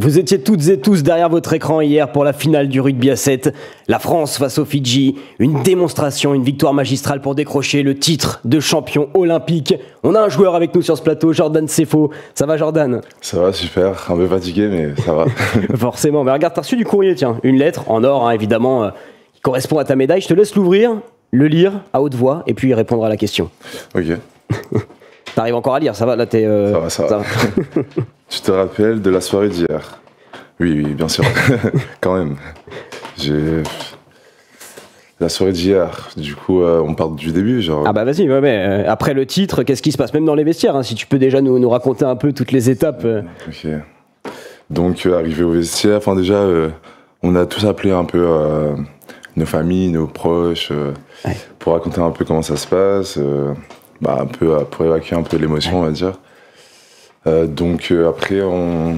Vous étiez toutes et tous derrière votre écran hier pour la finale du rugby à 7. La France face aux Fidji. Une démonstration, une victoire magistrale pour décrocher le titre de champion olympique. On a un joueur avec nous sur ce plateau, Jordan Sefo. Ça va, Jordan? Ça va, super. Un peu fatigué, mais ça va. Forcément. Mais regarde, t'as reçu du courrier, tiens. Une lettre en or, hein, évidemment, euh, qui correspond à ta médaille. Je te laisse l'ouvrir, le lire à haute voix et puis répondre à la question. Ok. T'arrives encore à lire, ça va Là, t'es. euh, Ça va, ça va. Tu te rappelles de la soirée d'hier? Oui, oui, bien sûr. Quand même. J'ai. La soirée d'hier, du coup, euh, on part du début, genre. Ah bah vas-y, ouais, ouais. euh, après le titre, qu'est-ce qui se passe Même dans les vestiaires, hein, si tu peux déjà nous, nous raconter un peu toutes les étapes. Ok. Donc, arrivé au vestiaire, enfin, déjà, on a tous appelé un peu nos familles, nos proches, Ouais. pour raconter un peu comment ça se passe, bah, un peu, euh, pour évacuer un peu l'émotion, on va dire. Euh, donc, euh, après, on,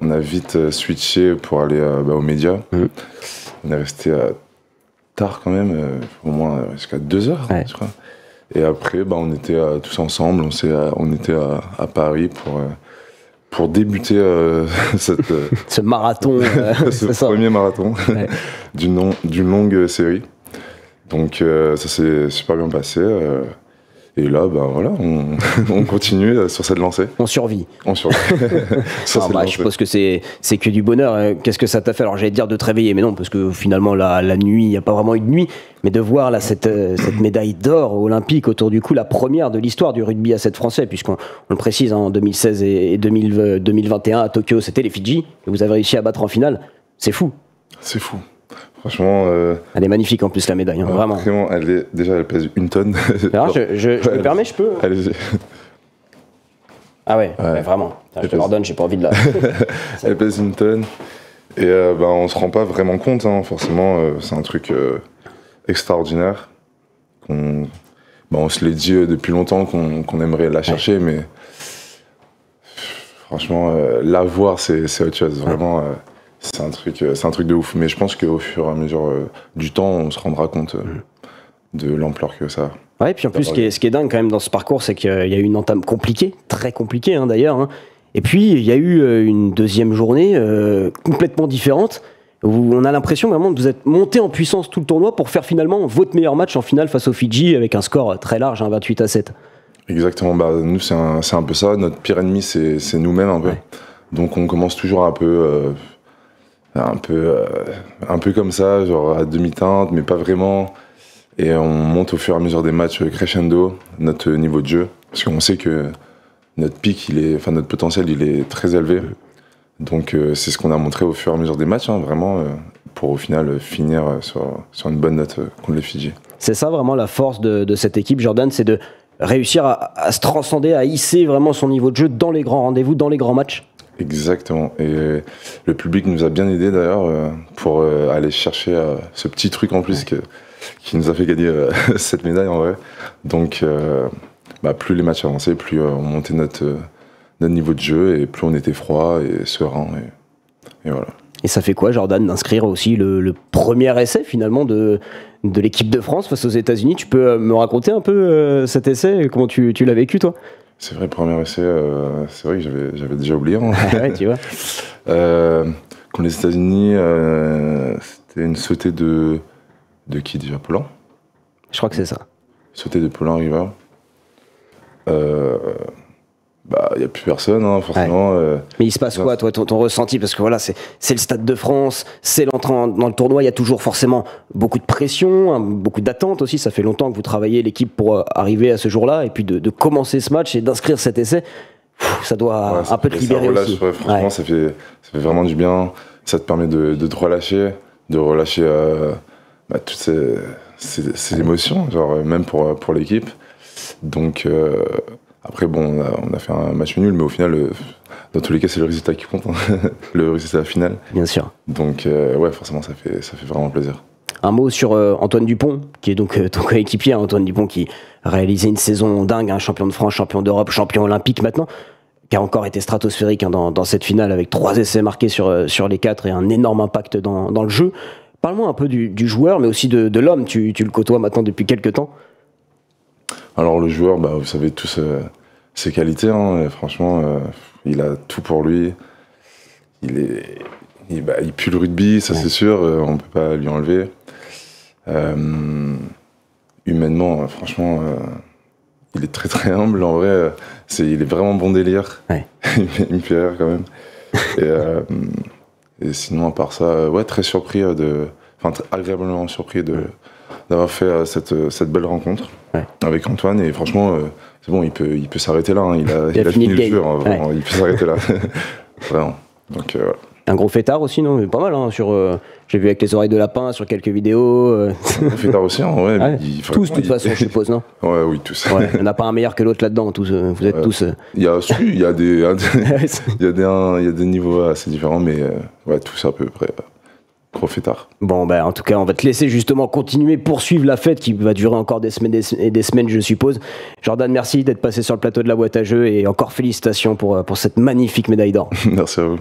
on a vite switché pour aller bah, aux médias. Mhm. On est resté tard quand même, au moins jusqu'à deux heures, Ouais. je crois. Et après, bah, on était tous ensemble, on, s'est, on était à, à Paris pour, pour débuter euh, cette, euh, Ce marathon, euh, ce ça. premier marathon Ouais. d'une, long- d'une longue série. Donc ça s'est super bien passé. Et là, ben voilà, on, on continue euh, sur cette lancée. On survit. On sur, sur Ah, bah, je suppose que c'est que du bonheur. Euh, Qu'est-ce que ça t'a fait? Alors j'allais te dire de te réveiller, mais non, parce que finalement la, la nuit, il n'y a pas vraiment eu de nuit, mais de voir là cette, euh, cette médaille d'or olympique autour du cou, la première de l'histoire du rugby à 7 français, puisqu'on on le précise, hein, en 2016 et, et 2000, euh, 2021 à Tokyo, c'était les Fidji, et vous avez réussi à battre en finale. C'est fou. C'est fou. Franchement, euh, Elle est magnifique en plus la médaille, hein, vraiment. vraiment, elle est, déjà, elle pèse une tonne. Alors, je, je- je me permets, je peux Elle, Ah ouais, vraiment. Putain, je te pèse. l'ordonne, j'ai pas envie de la. elle pèse une tonne. Et euh, ben, on se rend pas vraiment compte, hein, forcément. euh, c'est un truc euh, extraordinaire. qu'on- ben, on se l'est dit depuis longtemps qu'on aimerait la chercher, mais franchement, euh, la voir, c'est c'est autre chose. Vraiment, euh, c'est un, truc, euh, c'est un truc de ouf. Mais je pense qu'au fur et à mesure euh, du temps, on se rendra compte euh, de l'ampleur que ça a. Ouais, puis en plus, ce qui, est, ce qui est dingue quand même dans ce parcours, c'est qu'il y a eu une entame compliquée, très compliquée hein, d'ailleurs. hein. Et puis, il y a eu une deuxième journée euh, complètement différente, où on a l'impression vraiment de vous être monté en puissance tout le tournoi pour faire finalement votre meilleur match en finale face aux Fidji avec un score très large, hein, 28 à 7. Exactement, bah, nous c'est un, peu ça, notre pire ennemi c'est c'est nous-mêmes un peu. Ouais. Donc on commence toujours un peu, euh, un, peu euh, un peu comme ça, genre à demi-teinte, mais pas vraiment. Et on monte au fur et à mesure des matchs crescendo notre niveau de jeu, parce qu'on sait que notre pic, il est, enfin notre potentiel, il est très élevé. Donc euh, c'est ce qu'on a montré au fur et à mesure des matchs, hein, vraiment, euh, pour au final finir sur, sur une bonne note contre les Fidji. C'est ça vraiment la force de, de cette équipe, Jordan, c'est de réussir à, à se transcender, à hisser vraiment son niveau de jeu dans les grands rendez-vous, dans les grands matchs. Exactement. Et euh, le public nous a bien aidé d'ailleurs euh, pour euh, aller chercher ce petit truc en plus que, qui nous a fait gagner cette médaille en vrai. Donc, bah, plus les matchs avançaient, plus on montait notre, notre niveau de jeu et plus on était froid et serein. Et, et voilà. Et ça fait quoi, Jordan, d'inscrire aussi le, le premier essai finalement de, de l'équipe de France face aux États-Unis? Tu peux me raconter un peu cet essai? Comment tu, tu l'as vécu, toi? C'est vrai, premier essai, euh, c'est vrai que j'avais, j'avais déjà oublié. hein. Ouais, tu vois. Euh, contre les États-Unis, euh, c'était une sautée de, de qui déjà? Poulain Je crois que c'est ça. Sauter de Paulin River. Bah, il n'y a plus personne, hein, forcément. euh, Mais il se passe quoi, toi, ton, ton ressenti? Parce que voilà, c'est le Stade de France, c'est l'entrée en- dans le tournoi. Il y a toujours forcément beaucoup de pression, hein, beaucoup d'attente aussi. Ça fait longtemps que vous travaillez l'équipe pour euh, arriver à ce jour-là. Et puis de, de commencer ce match et d'inscrire cet essai, pff, ça doit ouais, ça un peu te fait- ça libérer relâche, aussi. ouais, franchement, ça, fait, ça fait vraiment du bien. Ça te permet de, de te relâcher, de relâcher euh, bah, toutes ces, ces- ces émotions, genre, même pour, pour l'équipe. Donc, euh, après, bon, on a, on a fait un match nul, mais au final, euh, dans tous les cas, c'est le résultat qui compte. hein. le résultat final. Bien sûr. Donc, euh, ouais, forcément, ça fait, ça fait vraiment plaisir. Un mot sur euh, Antoine Dupont, qui est donc euh, ton coéquipier, hein, Antoine Dupont, qui a réalisé une saison dingue, champion de France, champion d'Europe, champion olympique maintenant, qui a encore été stratosphérique hein, dans, dans cette finale avec trois essais marqués sur, euh, sur les quatre et un énorme impact dans, dans le jeu. Parle-moi un peu du, du joueur, mais aussi de, de l'homme. Tu, tu le côtoies maintenant depuis quelques temps. Alors le joueur, bah, vous savez tous euh, ses qualités. hein, franchement, euh, il a tout pour lui. il est. Il, bah, il pue le rugby, ça c'est sûr, euh, on peut pas lui enlever. Euh, humainement, franchement, il est très très humble. En vrai, c'est, il est vraiment bon délire. Ouais. il, me- fait rire quand même. Et, et sinon, à part ça, ouais, très surpris de. Enfin, agréablement surpris de, d'avoir fait euh, cette, euh, cette belle rencontre Ouais. avec Antoine. Et franchement, euh, c'est bon, il peut, il peut s'arrêter là. hein. Il, a, Il a fini le le game. jeu. hein. Il peut s'arrêter là. vraiment. Donc, voilà. Un gros fêtard aussi, non Mais Pas mal, hein, sur, euh, j'ai vu avec les oreilles de lapin sur quelques vidéos. euh, On fait tard aussi, hein, ouais. ouais. il- tous, de toute il- façon, je suppose, non Ouais, oui, tous. Ouais, Il n'y en a pas un meilleur que l'autre là-dedans, tous, euh, vous êtes tous... Il y a, il y a des, il y a des, un- il y a des niveaux assez différents, mais ouais, tous à peu près. Bon, ben, en tout cas, on va te laisser justement continuer, poursuivre la fête qui va durer encore des semaines et des semaines, je suppose. Jordan, merci d'être passé sur le plateau de la boîte à jeux et encore félicitations pour, euh, pour cette magnifique médaille d'or. Merci à vous.